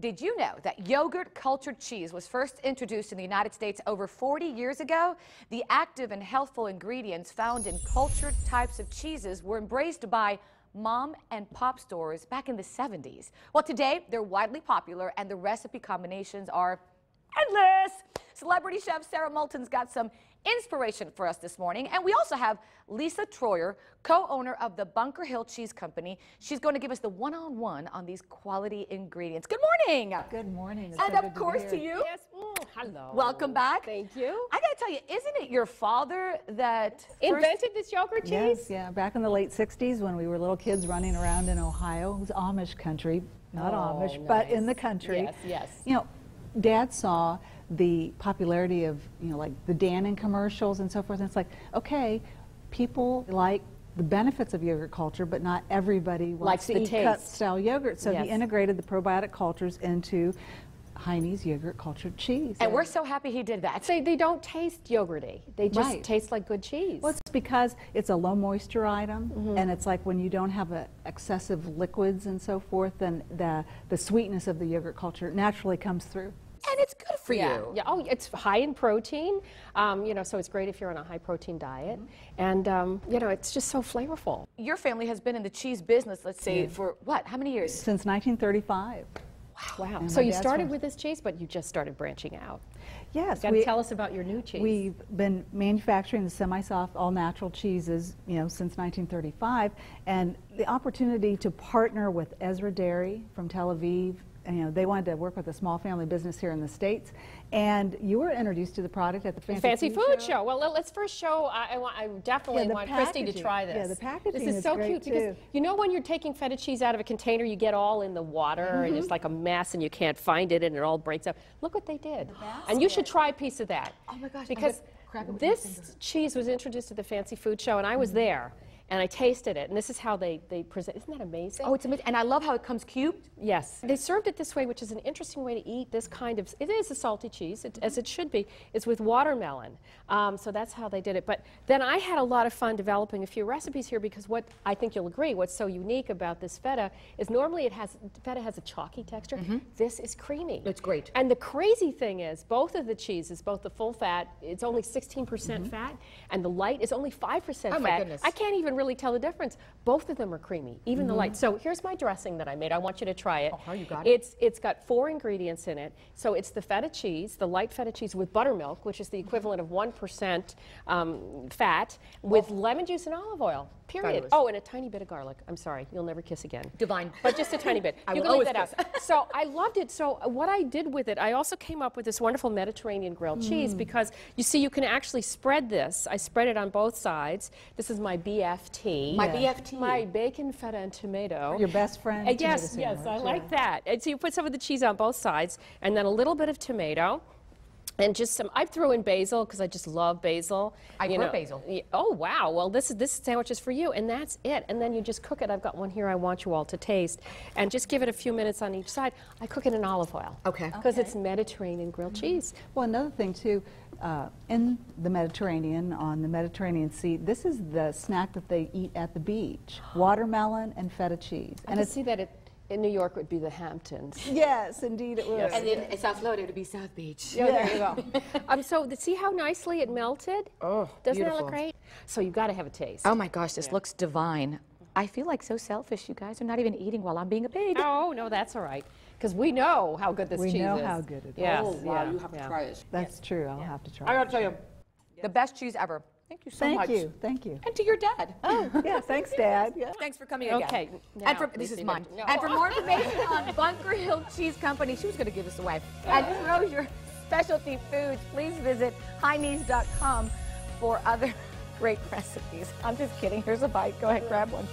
Did you know that yogurt cultured cheese was first introduced in the United States over 40 years ago? The active and healthful ingredients found in cultured types of cheeses were embraced by mom and pop stores back in the 70s. Well, today they're widely popular and the recipe combinations are endless. Celebrity chef Sara Moulton's got some inspiration for us this morning. And we also have Lisa Troyer, co-owner of the Bunker Hill Cheese Company. She's going to give us the one-on-one -on, -one on these quality ingredients. Good morning. Good morning. It's and so of course to, to you. Yes. Mm, hello. Welcome back. Thank you. I got to tell you, isn't it your father that invented this yogurt cheese? Yes, yeah. Back in the late 60s when we were little kids running around in Ohio. It was Amish country, not oh, Amish, nice. but in the country. Yes, yes. You know, Dad saw the popularity of, you know, like the Dannon commercials and so forth. And it's like, okay, people like the benefits of yogurt culture, but not everybody likes to eat cut style yogurt. So yes. he integrated the probiotic cultures into Heini's yogurt cultured cheese. And we're so happy he did that. They, they don't taste yogurty. They just right. taste like good cheese. Well, it's because it's a low moisture item, mm -hmm. and it's like when you don't have a, excessive liquids and so forth, then the, the sweetness of the yogurt culture naturally comes through. And it's good for yeah. you. Yeah. Oh, it's high in protein. Um, you know, so it's great if you're on a high protein diet. Mm -hmm. And um, you know, it's just so flavorful. Your family has been in the cheese business, let's say, yeah. for what? How many years? Since 1935. Wow. wow. So you started with this cheese, but you just started branching out. Yes. You we, tell us about your new cheese. We've been manufacturing the semi-soft, all-natural cheeses, you know, since 1935, and the opportunity to partner with Ezra Dairy from Tel Aviv you know, they wanted to work with a small family business here in the States. And you were introduced to the product at the Fancy, Fancy Food, show. show. Well, let's first show, I, I, want, I definitely yeah, want Christy to try this. Yeah, the packaging This is, is so cute too. because you know when you're taking feta cheese out of a container, you get all in the water mm -hmm. and it's mm-hmm. like a mess and you can't find it and it all breaks up. Look what they did. And you should try a piece of that. Oh my gosh. Because this cheese was introduced at the Fancy Food Show and I was mm -hmm. there and I tasted it, and this is how they, they present. Isn't that amazing? Oh, it's amazing. And I love how it comes cubed. Yes. They served it this way, which is an interesting way to eat this kind of, it is a salty cheese, it, as it should be. It's with watermelon. Um, so that's how they did it. But then I had a lot of fun developing a few recipes here because what I think you'll agree, what's so unique about this feta is normally it has, feta has a chalky texture. Mm -hmm. This is creamy. It's great. And the crazy thing is, both of the cheeses, both the full fat, it's only 16% mm -hmm. fat, and the light is only 5% oh fat. My goodness. I can't even really tell the difference. Both of them are creamy, even mm -hmm. the mm-hmm. light. So here's my dressing that I made. I want you to try it. Oh, you got it? It's, it's got four ingredients in it. So it's the feta cheese, the light feta cheese with buttermilk, which is the equivalent of 1% um, fat, with oh. lemon juice and olive oil. Period. Fabulous. Oh, and a tiny bit of garlic. I'm sorry, you'll never kiss again. Divine. But just a tiny bit. I you will can leave that out. so I loved it. So uh, what I did with it, I also came up with this wonderful Mediterranean grilled mm. cheese because you see, you can actually spread this. I spread it on both sides. This is my BFT. My yeah. BFT. My bacon, feta, and tomato. Your best friend. Uh, yes, yes, I like that. And so you put some of the cheese on both sides, and then a little bit of tomato and just some I threw in basil because I just love basil. I you know basil. Oh wow! Well, this is this sandwich is for you, and that's it. And then you just cook it. I've got one here. I want you all to taste, and just give it a few minutes on each side. I cook it in olive oil. Okay. Because okay. it's Mediterranean grilled mm -hmm. cheese. Well, another thing too, uh, in the Mediterranean, on the Mediterranean Sea, this is the snack that they eat at the beach: watermelon and feta cheese. I and I see that it in New York would be the Hamptons. Yes, indeed it would. Yes. And in, in South Florida it would be South Beach. Yeah, yeah. there you go. um, so the, see how nicely it melted? Oh, Doesn't beautiful. that look great? So you've got to have a taste. Oh my gosh, this yeah. looks divine. I feel like so selfish. You guys are not even eating while I'm being a pig. Oh, no, that's all right. Because we know how good this we cheese is. We know how good it is. Yes, oh, wow, yeah, you have to try it. That's yes. true. I'll have to try it I got to tell you, the best cheese ever. Thank you so Thank much. Thank you. Thank you. And to your dad. Oh, yeah. Thanks, Dad. Yeah. Thanks for coming again. Okay. and for this is mine. No. And for more information on Bunker Hill Cheese Company, she was going to give us away. And Troyer Specialty Foods, please visit heinis.com for other great recipes. I'm just kidding. Here's a bite. Go ahead, grab one.